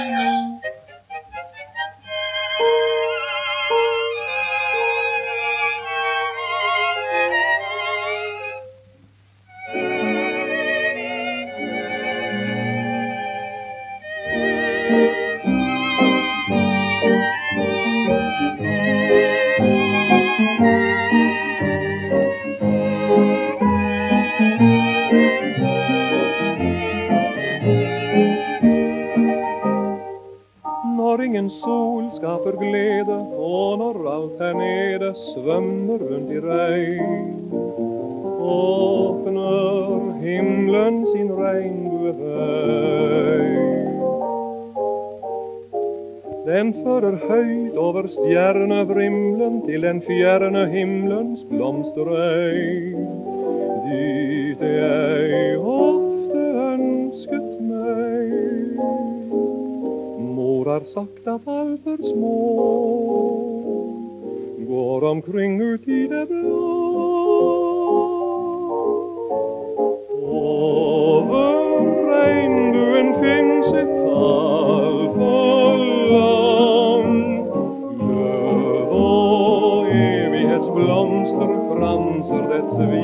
Música en sol ska glädje och når allt här nere svämmer runt i regn. Öppnar himlen sin regnbueväg den förer höjd över stjärnevrimlen till den fjärne himlens blomsteräng morar sakta valper små. Går omkring ut i det blå. Över regnbuen finns ett talfull land Löv och evighetsblomster kransar det vita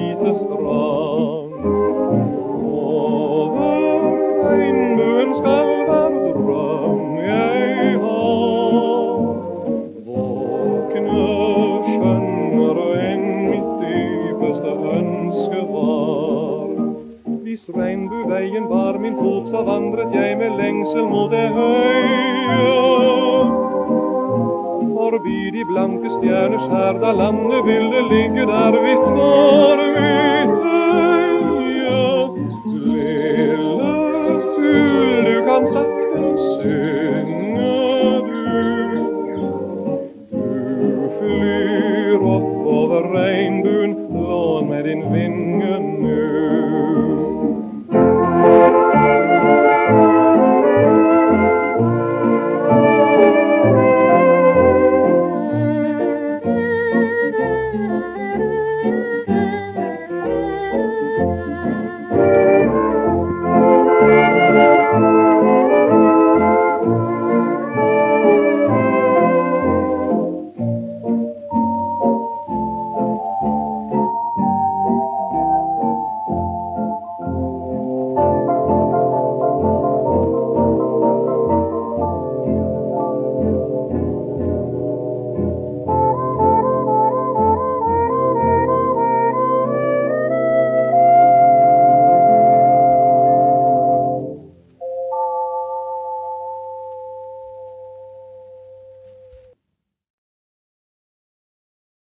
regnbuevägen min fot så vandret jag med längsel mot det höja Förbi de blanka stjärnors härda landevylde ligger där vi tar mitt höja. Lilla ful, du kan sakta sjunga du Du flyr upp över